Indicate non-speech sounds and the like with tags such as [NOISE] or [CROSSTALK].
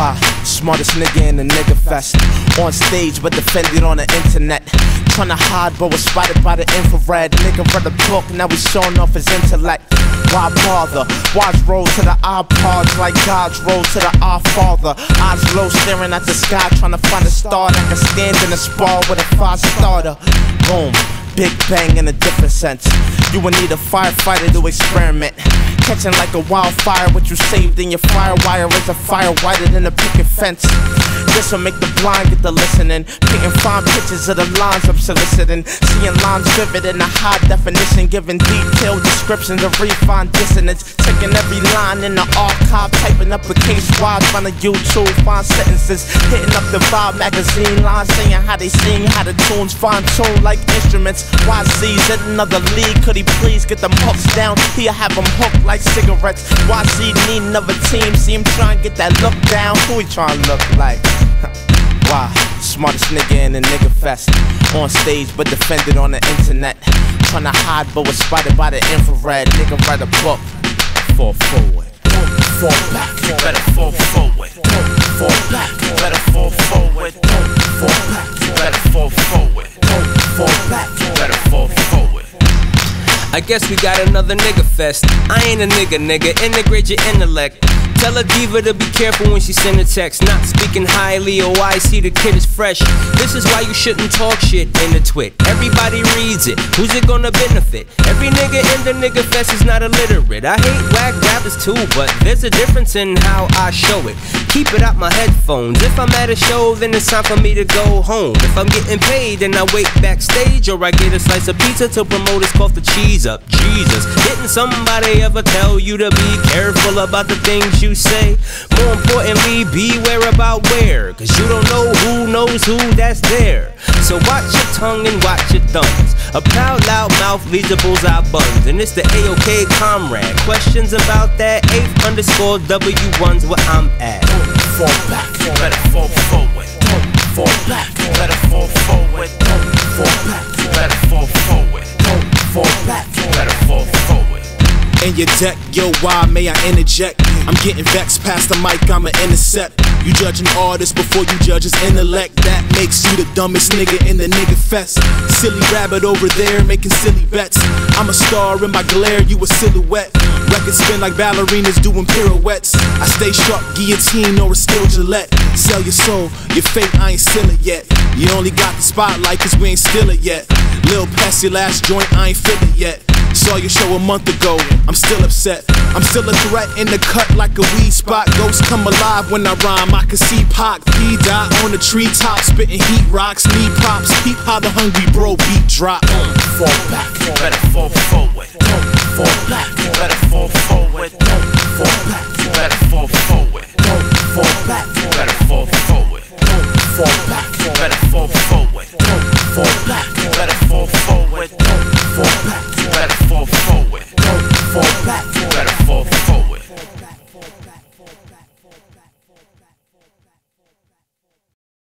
Why? Smartest nigga in the nigga fest. On stage, but defended on the internet. Tryna hide, but was spotted by the infrared. Nigga read a book, now he's showing off his intellect. Why bother? Watch roll to the iPods like God's roll to the Our Father. Eyes low, staring at the sky, trying to find a star that can stand in a spar with a five starter. Boom. Big bang in a different sense. You would need a firefighter to experiment. Catching like a wildfire, what you saved in your firewire is a fire whiter than a picket fence. This'll make the blind get the listening. Painting fine pictures of the lines I'm soliciting. Seeing lines vivid in a high definition. Giving detailed descriptions of refined dissonance. Taking every line in the archive. Typing up a case wide. To YouTube. Find sentences. Hitting up the Vibe magazine lines. Saying how they sing. How the tunes fine tuned like instruments. YC's in another league. Could he please get them hooks down? He'll have them hooked like cigarettes. YC need another team. See him try and get that look down. Who he trying to look like? [LAUGHS] Why? Smartest nigga in the nigga fest. On stage, but defended on the internet. Tryna hide, but was spotted by the infrared. Nigga write a book. Fall forward. Fall back. You better fall forward. I guess we got another nigga fest. I ain't a nigga, nigga. Integrate your intellect. Tell a diva to be careful when she send a text. Not speaking highly why I see the kid is fresh. This is why you shouldn't talk shit in the twit. Everybody reads it. Who's it gonna benefit? Every nigga in the nigga fest is not illiterate. I hate whack rappers too, but there's a difference in how I show it. Keep it out my headphones. If I'm at a show, then it's time for me to go home. If I'm getting paid, then I wait backstage or I get a slice of pizza to promoters cough the cheese up. Jesus, didn't somebody ever tell you to be careful about the things you say? More importantly, beware about where, cause you don't know who knows who that's there. So watch your tongue and watch your thumbs. A proud, loud mouth leads a bullseye buns. And it's the AOK comrade. Questions about that? 8 underscore W1's where I'm at. Don't Fall back. You better fall forward. Don't Fall back. You better fall forward. Don't Fall back. You better fall forward. Don't Fall back. You better fall forward. in your deck. Yo, why may I interject? I'm getting vexed past the mic, I'ma intercept. You judge an artist before you judge his intellect. That makes you the dumbest nigga in the nigga fest. Silly rabbit over there making silly bets. I'm a star in my glare, you a silhouette. Records spin like ballerinas doing pirouettes. I stay sharp, guillotine or a steel Gillette. Sell your soul, your fate, I ain't still it yet. You only got the spotlight cause we ain't still it yet. Lil your last joint, I ain't feel it yet. Saw your show a month ago, I'm still upset. I'm still a threat in the cut like a weed spot. Ghosts come alive when I rhyme. I can see Pac, P. Dot on the treetop, spitting heat rocks, knee pops. Peep how the hungry bro beat drop. Fall back, better fall forward. Mm, fall back, better fall forward. Mm, fall back.